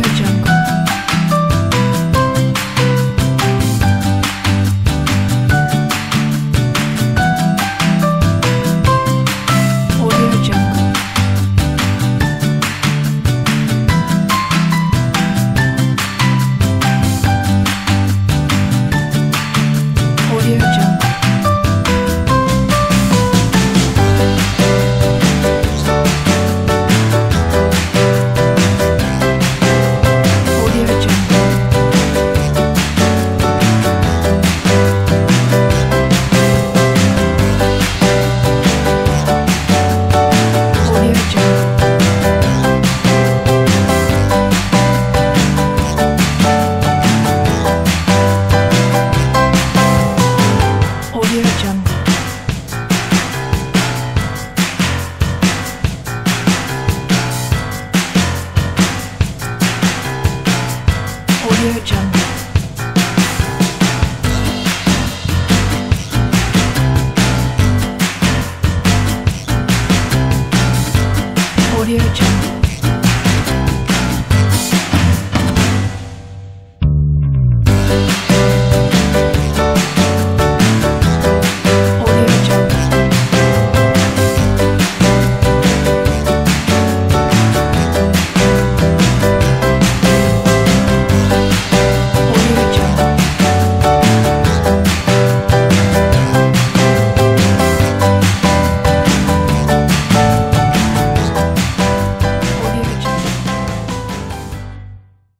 future. your jungle.